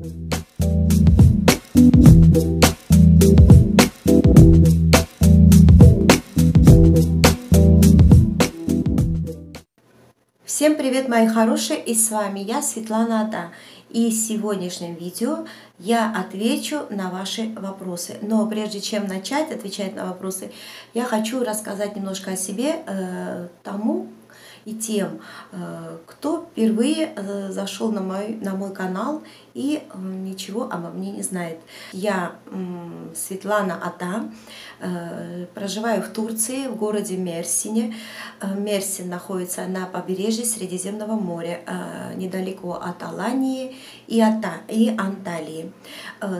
Всем привет, мои хорошие, и с вами я, Светлана Ада. И в сегодняшнем видео я отвечу на ваши вопросы. Но прежде чем начать отвечать на вопросы, я хочу рассказать немножко о себе э, тому, и тем, э, кто впервые э, зашел на мой, на мой канал и э, ничего обо мне не знает. Я Светлана Ата, проживаю в Турции, в городе Мерсине. Мерсин находится на побережье Средиземного моря, недалеко от Алании и, Ата, и Анталии.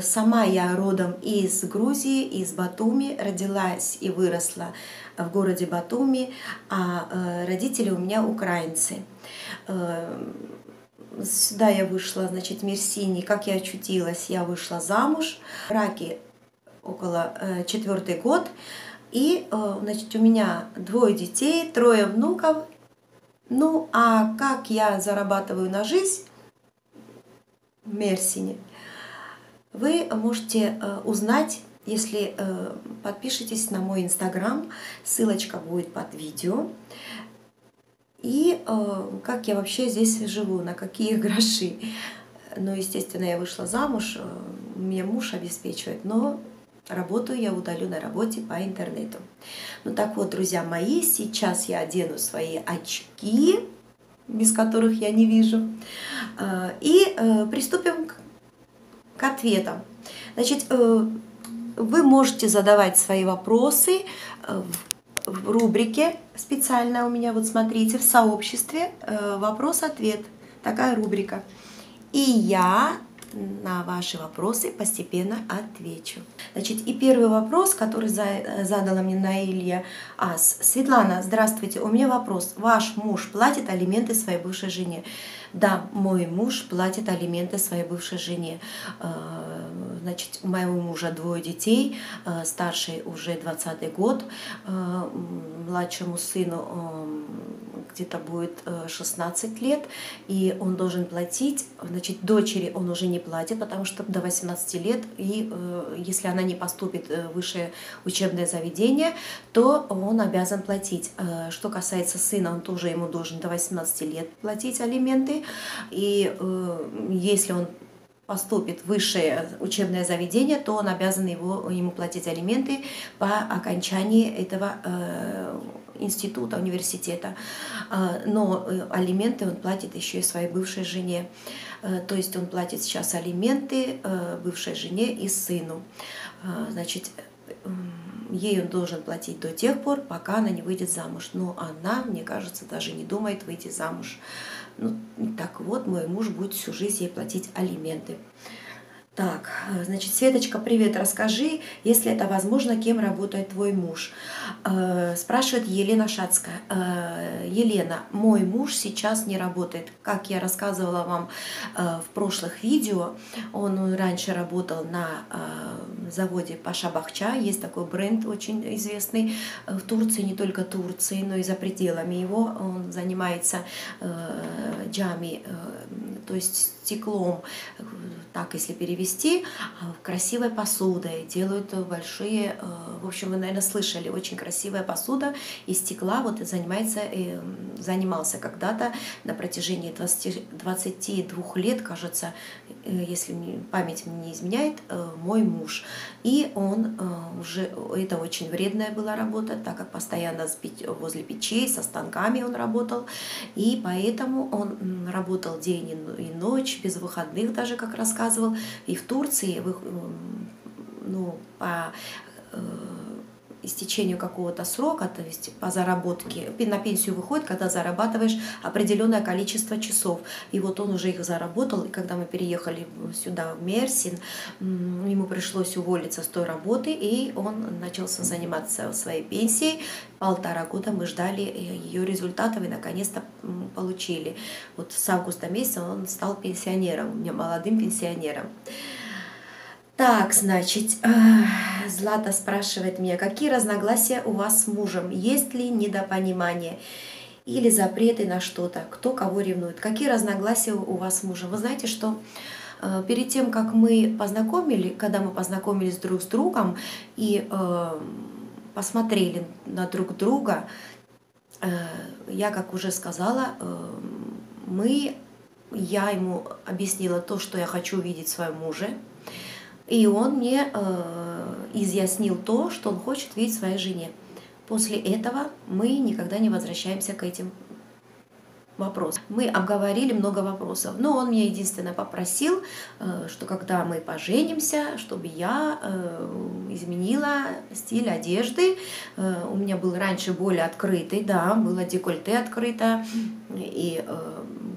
Сама я родом из Грузии, из Батуми, родилась и выросла в городе Батуми, а э, родители у меня украинцы. Э, сюда я вышла, значит, в Мерсине. Как я очутилась? Я вышла замуж. В браке около э, четвертый год. И, значит, у меня двое детей, трое внуков. Ну, а как я зарабатываю на жизнь в Мерсине, вы можете узнать если э, подпишитесь на мой инстаграм, ссылочка будет под видео. И э, как я вообще здесь живу, на какие гроши. Ну, естественно, я вышла замуж, э, меня муж обеспечивает, но работаю я удалю на работе по интернету. Ну так вот, друзья мои, сейчас я одену свои очки, без которых я не вижу, э, и э, приступим к, к ответам. Значит, э, вы можете задавать свои вопросы э, в рубрике специально у меня, вот смотрите, в сообществе э, «Вопрос-ответ». Такая рубрика. И я на ваши вопросы постепенно отвечу. Значит, и первый вопрос, который задала мне Наилья Ас. Светлана, здравствуйте, у меня вопрос. Ваш муж платит алименты своей бывшей жене? Да, мой муж платит алименты своей бывшей жене. Э, значит, у моего мужа двое детей, э, старший уже 20 год, э, младшему сыну где-то будет 16 лет, и он должен платить, значит, дочери он уже не платит, потому что до 18 лет, и если она не поступит в высшее учебное заведение, то он обязан платить. Что касается сына, он тоже ему должен до 18 лет платить алименты, и э, если он поступит в высшее учебное заведение, то он обязан его, ему платить алименты по окончании этого э, института, университета. Э, но э, алименты он платит еще и своей бывшей жене. Э, то есть он платит сейчас алименты бывшей жене и сыну. Значит, ей он должен платить до тех пор, пока она не выйдет замуж. Но она, мне кажется, даже не думает выйти замуж. Ну, так вот, мой муж будет всю жизнь ей платить алименты. Так, значит, Светочка, привет, расскажи, если это возможно, кем работает твой муж? Э, спрашивает Елена Шацкая. Э, Елена, мой муж сейчас не работает. Как я рассказывала вам э, в прошлых видео, он раньше работал на заводе Паша Бахча, есть такой бренд очень известный в Турции, не только Турции, но и за пределами его. Он занимается джами, то есть стеклом, так если перевести, а, красивой посудой, делают большие, э, в общем, вы, наверное, слышали, очень красивая посуда из стекла, вот занимается, э, занимался когда-то на протяжении 20, 22 лет, кажется, э, если память мне не изменяет, мой муж. И он уже, это очень вредная была работа, так как постоянно возле печей, со станками он работал, и поэтому он работал день и ночь, без выходных даже, как рассказывал, и в Турции, ну, по э, истечению какого-то срока, то есть по заработке, на пенсию выходит, когда зарабатываешь определенное количество часов. И вот он уже их заработал, и когда мы переехали сюда, в Мерсин, ему пришлось уволиться с той работы, и он начался заниматься своей пенсией. Полтора года мы ждали э, ее результатов и наконец-то получили. Вот с августа месяца он стал пенсионером, у меня молодым пенсионером. Так, значит, Злата спрашивает меня, какие разногласия у вас с мужем? Есть ли недопонимание или запреты на что-то? Кто кого ревнует? Какие разногласия у вас с мужем? Вы знаете, что Э, перед тем, как мы познакомили, когда мы познакомились друг с другом и э, посмотрели на друг друга, э, я, как уже сказала, э, мы, я ему объяснила то, что я хочу видеть в своем муже, и он мне э, изъяснил то, что он хочет видеть своей жене. После этого мы никогда не возвращаемся к этим вопросам. Мы обговорили много вопросов, но он меня единственное попросил, э, что когда мы поженимся, чтобы я э, изменила стиль одежды. Э, у меня был раньше более открытый, да, было декольте открыто, и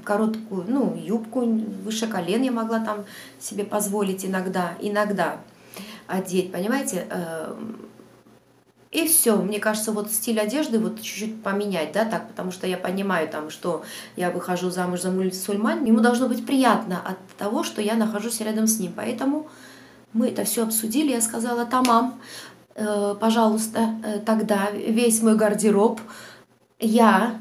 короткую, ну, юбку выше колен я могла там себе позволить иногда, иногда одеть, понимаете, и все, мне кажется, вот стиль одежды вот чуть-чуть поменять, да, так, потому что я понимаю там, что я выхожу замуж за мусульман, ему должно быть приятно от того, что я нахожусь рядом с ним. Поэтому мы это все обсудили, я сказала, тамам, э, пожалуйста, э, тогда весь мой гардероб я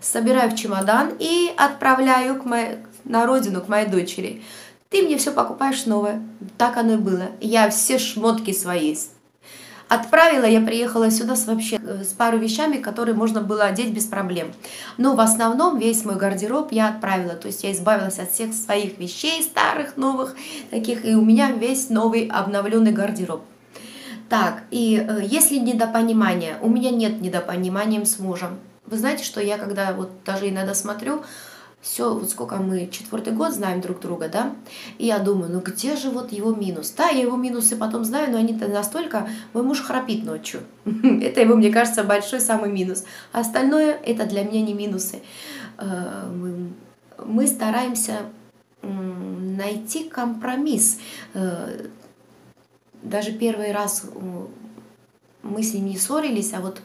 собираю в чемодан и отправляю к моей, на родину, к моей дочери. Ты мне все покупаешь новое. Так оно и было. Я все шмотки свои Отправила, я приехала сюда с вообще э, с пару вещами, которые можно было одеть без проблем. Но в основном весь мой гардероб я отправила. То есть я избавилась от всех своих вещей, старых, новых, таких. И у меня весь новый обновленный гардероб. Так, и э, если недопонимание, у меня нет недопонимания с мужем. Вы знаете, что я когда вот даже иногда смотрю, все, вот сколько мы, четвертый год знаем друг друга, да, и я думаю, ну где же вот его минус? Да, я его минусы потом знаю, но они-то настолько, мой муж храпит ночью. это его, мне кажется, большой самый минус. А остальное это для меня не минусы. Э, мы стараемся найти компромисс. Э, даже первый раз мы с ним не ссорились, а вот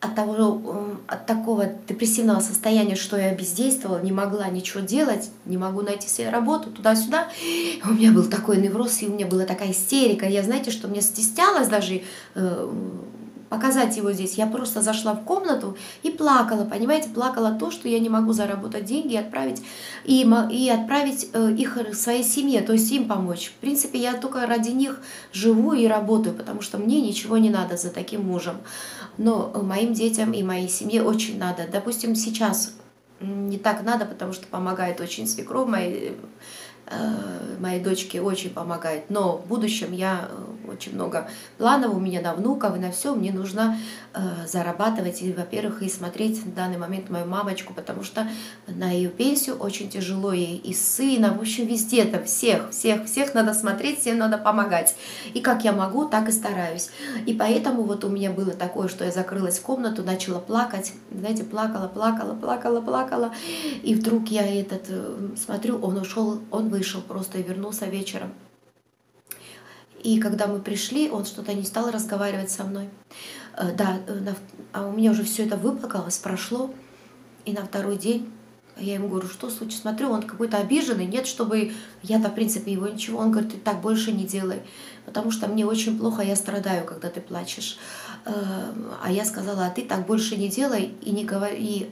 от того, от такого депрессивного состояния, что я бездействовала, не могла ничего делать, не могу найти себе работу, туда-сюда. У меня был такой невроз, и у меня была такая истерика. Я, знаете, что мне стеснялась даже э, показать его здесь. Я просто зашла в комнату и плакала, понимаете, плакала то, что я не могу заработать деньги и отправить, и, и отправить э, их своей семье, то есть им помочь. В принципе, я только ради них живу и работаю, потому что мне ничего не надо за таким мужем. Но моим детям и моей семье очень надо. Допустим, сейчас не так надо, потому что помогает очень свекровь моей Э, моей дочке очень помогает. Но в будущем я э, очень много планов у меня на внуков и на все. Мне нужно э, зарабатывать и, во-первых, и смотреть в данный момент мою мамочку, потому что на ее пенсию очень тяжело ей и сына, в общем, везде там всех, всех, всех надо смотреть, всем надо помогать. И как я могу, так и стараюсь. И поэтому вот у меня было такое, что я закрылась в комнату, начала плакать, знаете, плакала, плакала, плакала, плакала, и вдруг я этот смотрю, он ушел, он вы вышел просто и вернулся вечером. И когда мы пришли, он что-то не стал разговаривать со мной. Э, да, э, а у меня уже все это выплакалось, прошло. И на второй день я ему говорю, что случилось? Смотрю, он какой-то обиженный. Нет, чтобы я-то, в принципе, его ничего. Он говорит, ты так больше не делай. Потому что мне очень плохо, я страдаю, когда ты плачешь. Э, а я сказала, а ты так больше не делай и не говори,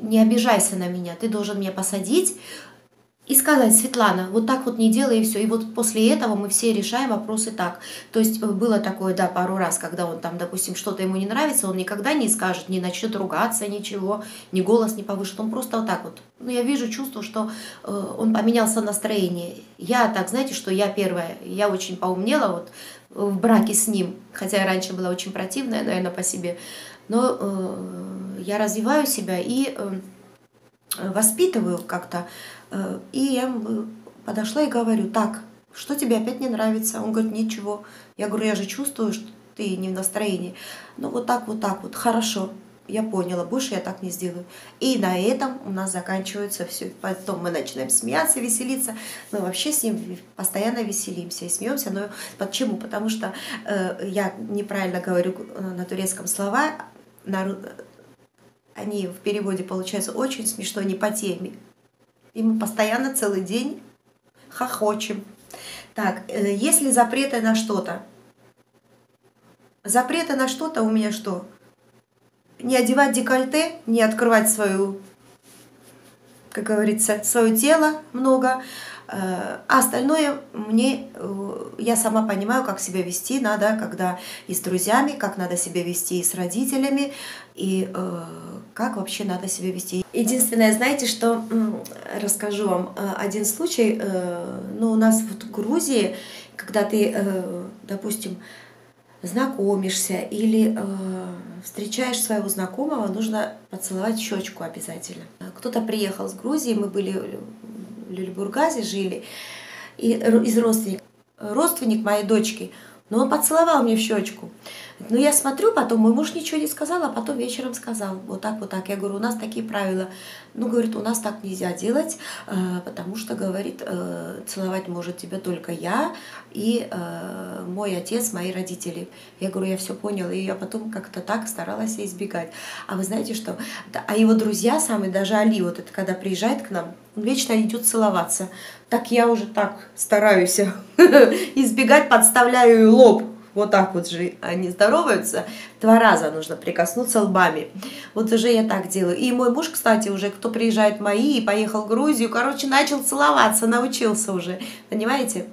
не обижайся на меня. Ты должен меня посадить, и сказать, Светлана, вот так вот не делай и все. И вот после этого мы все решаем вопросы так. То есть э, было такое, да, пару раз, когда он там, допустим, что-то ему не нравится, он никогда не скажет, не начнет ругаться, ничего, ни голос не повышит. Он просто вот так вот. Ну, я вижу, чувствую, что э, он поменялся настроение. Я так, знаете, что я первая, я очень поумнела вот в браке с ним, хотя я раньше была очень противная, наверное, по себе. Но э, я развиваю себя и э, воспитываю как-то Э, и я подошла и говорю, так, что тебе опять не нравится? Он говорит, ничего. Я говорю, я же чувствую, что ты не в настроении. Ну вот так, вот так вот, хорошо. Я поняла, больше я так не сделаю. И на этом у нас заканчивается все. Потом мы начинаем смеяться, веселиться. Мы вообще с ним постоянно веселимся и смеемся. Но почему? Потому что э, я неправильно говорю на турецком слова. На, они в переводе получаются очень смешно, не по теме. И мы постоянно целый день хохочем. Так, э, если запреты на что-то? Запреты на что-то у меня что? Не одевать декольте, не открывать свою как говорится, свое тело много, а остальное мне, я сама понимаю, как себя вести надо, когда и с друзьями, как надо себя вести и с родителями, и как вообще надо себя вести. Единственное, знаете, что расскажу вам один случай. Ну, у нас вот в Грузии, когда ты, допустим, знакомишься или э, встречаешь своего знакомого, нужно поцеловать щечку обязательно. Кто-то приехал с Грузии, мы были Люльбургазе, жили, и из родственников. Родственник моей дочки, но он поцеловал мне в щечку. Но я смотрю, потом мой муж ничего не сказал, а потом вечером сказал, вот так, вот так. Я говорю, у нас такие правила. Ну, говорит, у нас так нельзя делать, э, потому что, говорит, э, целовать может тебя только я и э, мой отец, мои родители. Я говорю, я все поняла, и я потом как-то так старалась избегать. А вы знаете что? А его друзья самые, даже Али, вот это когда приезжает к нам, он вечно идет целоваться. Так я уже так стараюсь избегать, подставляю лоб вот так вот же они здороваются, два раза нужно прикоснуться лбами. Вот уже я так делаю. И мой муж, кстати, уже, кто приезжает мои, поехал в Грузию, короче, начал целоваться, научился уже, понимаете?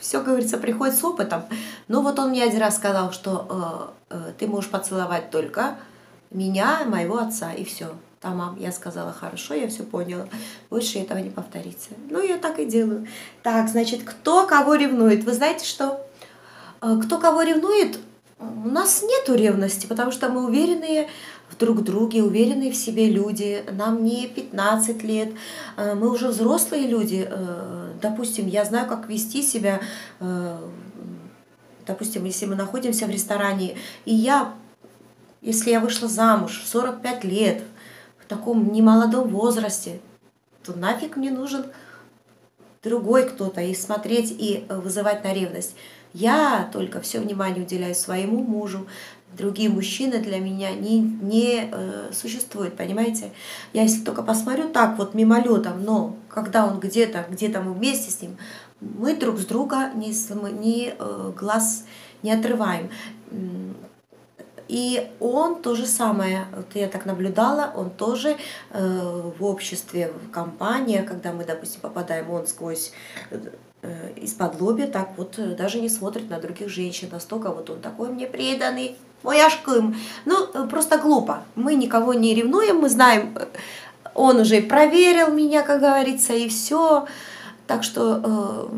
Все, говорится, приходит с опытом. Но вот он мне один раз сказал, что э, э, ты можешь поцеловать только меня, моего отца, и все. Тамам. Я сказала, хорошо, я все поняла. Больше этого не повторится. Ну, я так и делаю. Так, значит, кто кого ревнует? Вы знаете, что кто кого ревнует, у нас нету ревности, потому что мы уверенные в друг друге, уверенные в себе люди. Нам не 15 лет, а, мы уже взрослые люди. А, допустим, я знаю, как вести себя. Допустим, если мы находимся в ресторане, и я, если я вышла замуж в 45 лет, в таком немолодом возрасте, то нафиг мне нужен другой кто-то и смотреть и вызывать на ревность. Я только все внимание уделяю своему мужу, другие мужчины для меня не, не э, существуют, понимаете? Я если только посмотрю так вот мимолетом, но когда он где-то, где-то мы вместе с ним, мы друг с друга не, не э, глаз не отрываем. И он то же самое, вот я так наблюдала, он тоже э, в обществе, в компании, когда мы, допустим, попадаем, он сквозь Э, из-под лоби так вот э, даже не смотрит на других женщин. Настолько вот он такой мне преданный, мой ашкым. Ну, э, просто глупо. Мы никого не ревнуем, мы знаем, он уже проверил меня, как говорится, и все. Так что э,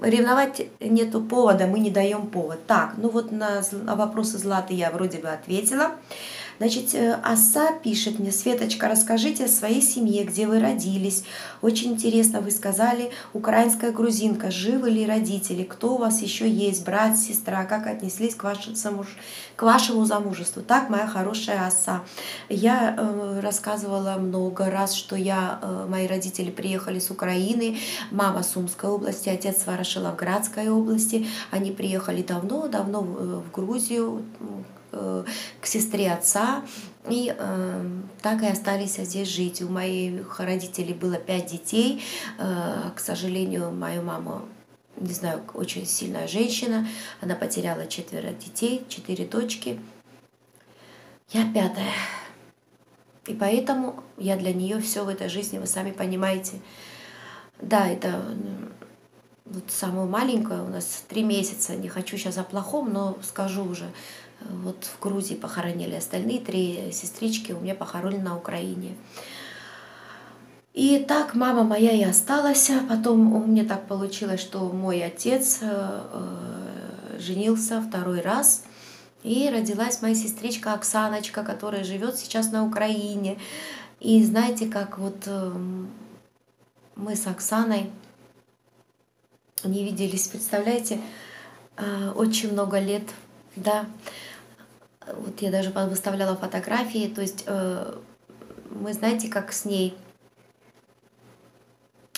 ревновать нету повода, мы не даем повод. Так, ну вот на, вопросы Златы я вроде бы ответила. Значит, Аса э, пишет мне, Светочка, расскажите о своей семье, где вы родились. Очень интересно, вы сказали, украинская грузинка, живы ли родители, кто у вас еще есть, брат, сестра, как отнеслись к замуж... к вашему замужеству. Так, моя хорошая Аса. Я э, рассказывала много раз, что я, э, мои родители приехали с Украины, мама Сумской области, отец Ворошиловградской области. Они приехали давно-давно в, в Грузию, Э, к сестре отца. И э, так и остались здесь жить. У моих родителей было пять детей. Э, к сожалению, мою маму не знаю, очень сильная женщина. Она потеряла четверо детей, четыре дочки. Я пятая. И поэтому я для нее все в этой жизни, вы сами понимаете. Да, это вот самую маленькую, у нас три месяца, не хочу сейчас о плохом, но скажу уже, вот в Грузии похоронили остальные три сестрички, у меня похоронены на Украине. И так мама моя и осталась. Потом у меня так получилось, что мой отец э, э, женился второй раз. И родилась моя сестричка Оксаночка, которая живет сейчас на Украине. И знаете, как вот э, мы с Оксаной не виделись, представляете, очень много лет, да. Вот я даже выставляла фотографии. То есть э, мы знаете, как с ней?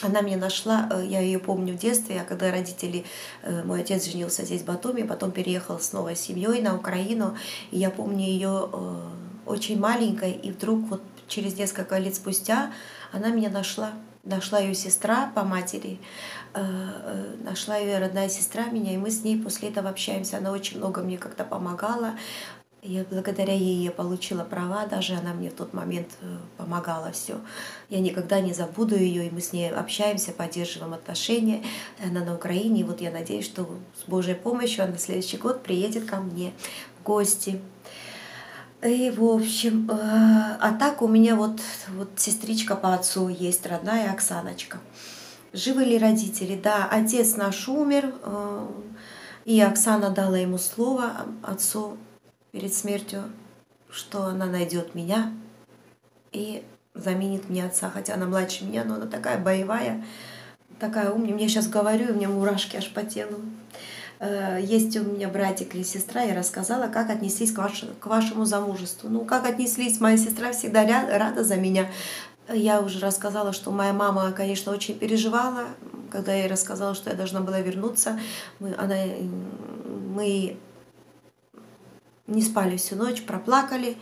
Она меня нашла, э, я ее помню в детстве, я когда родители, э, мой отец женился здесь в Батуми, потом переехал с новой семьей на Украину, и я помню ее очень маленькой, и вдруг вот через несколько лет спустя она меня нашла, нашла ее сестра по матери, нашла ее родная сестра меня, и мы с ней после этого общаемся, она очень много мне как-то помогала, Я благодаря ей я получила права, даже она мне в тот момент э, помогала все. Я никогда не забуду ее, и мы с ней общаемся, поддерживаем отношения. Она на Украине, и вот я надеюсь, что с Божьей помощью она на следующий год приедет ко мне в гости. И, в общем, э, а так у меня вот, вот сестричка по отцу есть, родная Оксаночка. Живы ли родители? Да, отец наш умер, э, и Оксана дала ему слово отцу перед смертью, что она найдет меня и заменит мне отца, хотя она младше меня, но она такая боевая, такая умная. Мне сейчас говорю, и у меня мурашки аж по телу. Э, есть у меня братик или сестра, я рассказала, как отнеслись к, ваш, к вашему замужеству. Ну, как отнеслись, моя сестра всегда рада за меня. Я уже рассказала, что моя мама, конечно, очень переживала, когда я ей рассказала, что я должна была вернуться. Мы, она, мы не спали всю ночь, проплакали.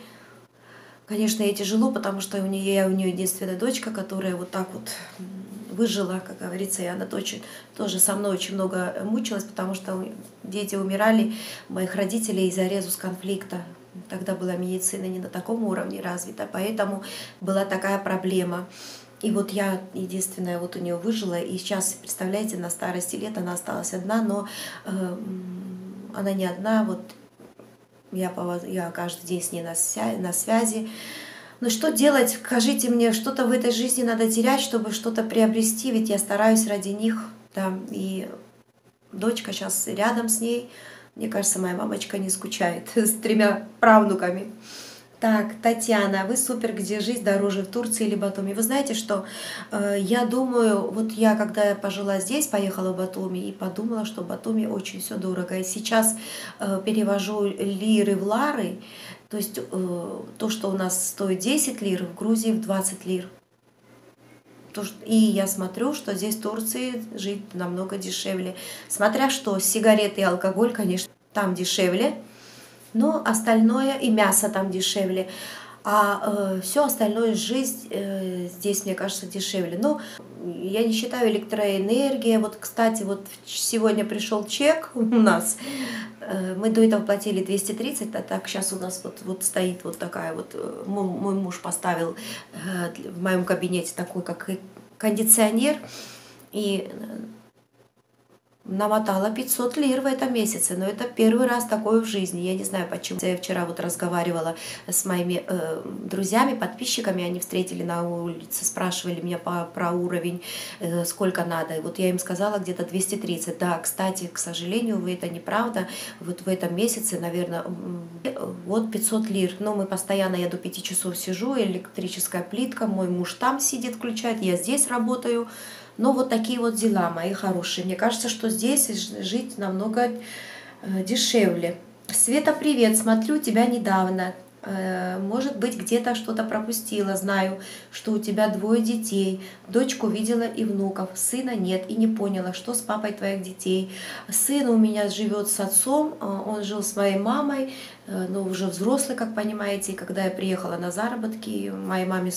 Конечно, ей тяжело, потому что у нее, я у нее единственная дочка, которая вот так вот выжила, как говорится, и она тоже, тоже со мной очень много мучилась, потому что дети умирали моих родителей из-за резус конфликта. Тогда была медицина не на таком уровне развита, поэтому была такая проблема. И вот я единственная вот у нее выжила, и сейчас, представляете, на старости лет она осталась одна, но э, она не одна, вот я, я каждый день с ней на, на связи. Но что делать? Скажите мне, что-то в этой жизни надо терять, чтобы что-то приобрести, ведь я стараюсь ради них. Да, и дочка сейчас рядом с ней. Мне кажется, моя мамочка не скучает с тремя правнуками. Так, Татьяна, вы супер, где жизнь дороже, в Турции или Батуми? Вы знаете, что э, я думаю, вот я, когда я пожила здесь, поехала в Батуми и подумала, что в Батуми очень все дорого. И сейчас э, перевожу лиры в лары, то есть э, то, что у нас стоит 10 лир, в Грузии в 20 лир. И я смотрю, что здесь в Турции жить намного дешевле. Смотря что, сигареты и алкоголь, конечно, там дешевле, но остальное и мясо там дешевле. А э, все остальное жизнь э, здесь, мне кажется, дешевле. Но я не считаю электроэнергия. Вот, кстати, вот сегодня пришел чек у нас. Э, мы до этого платили 230, а так сейчас у нас вот, вот стоит вот такая вот... Э, мой, мой муж поставил э, в моем кабинете такой, как кондиционер. И намотала 500 лир в этом месяце, но это первый раз такое в жизни. Я не знаю почему. Я вчера вот разговаривала с моими э, друзьями, подписчиками, они встретили на улице, спрашивали меня по, про уровень, э, сколько надо. И вот я им сказала где-то 230. Да, кстати, к сожалению, вы это неправда. Вот в этом месяце, наверное, вот 500 лир. Но мы постоянно, я до 5 часов сижу, электрическая плитка, мой муж там сидит, включает, я здесь работаю. Но вот такие вот дела мои хорошие. Мне кажется, что здесь жить намного э, дешевле. Света, привет, смотрю тебя недавно. Э, может быть, где-то что-то пропустила. Знаю, что у тебя двое детей. Дочку видела и внуков. Сына нет и не поняла, что с папой твоих детей. Сын у меня живет с отцом, э, он жил с моей мамой. Э, но уже взрослый, как понимаете. И когда я приехала на заработки, моей маме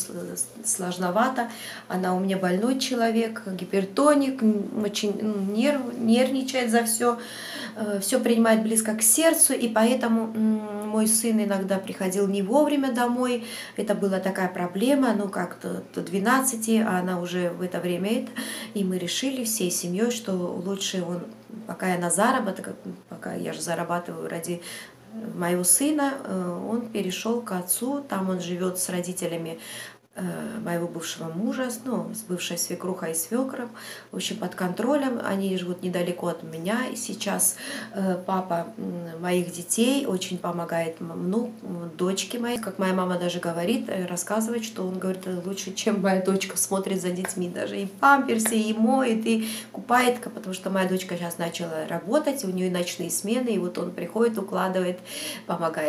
сложновато. Она у меня больной человек, гипертоник, очень ну, нерв, нервничает за все, э, все принимает близко к сердцу, и поэтому мой сын иногда приходил не вовремя домой. Это была такая проблема, ну как-то до 12, а она уже в это время это. И мы решили всей семьей, что лучше он пока я на заработок, пока я же зарабатываю ради моего сына, э, он перешел к отцу, там он живет с родителями моего бывшего мужа, ну, с бывшей свекрухой и свекром, в общем, под контролем. Они живут недалеко от меня. И сейчас э, папа моих детей очень помогает ну, дочке моей. Как моя мама даже говорит, э, рассказывает, что он говорит, лучше, чем моя дочка смотрит за детьми. Даже и памперсы, и моет, и купает, потому что моя дочка сейчас начала работать, у нее ночные смены, и вот он приходит, укладывает, помогает.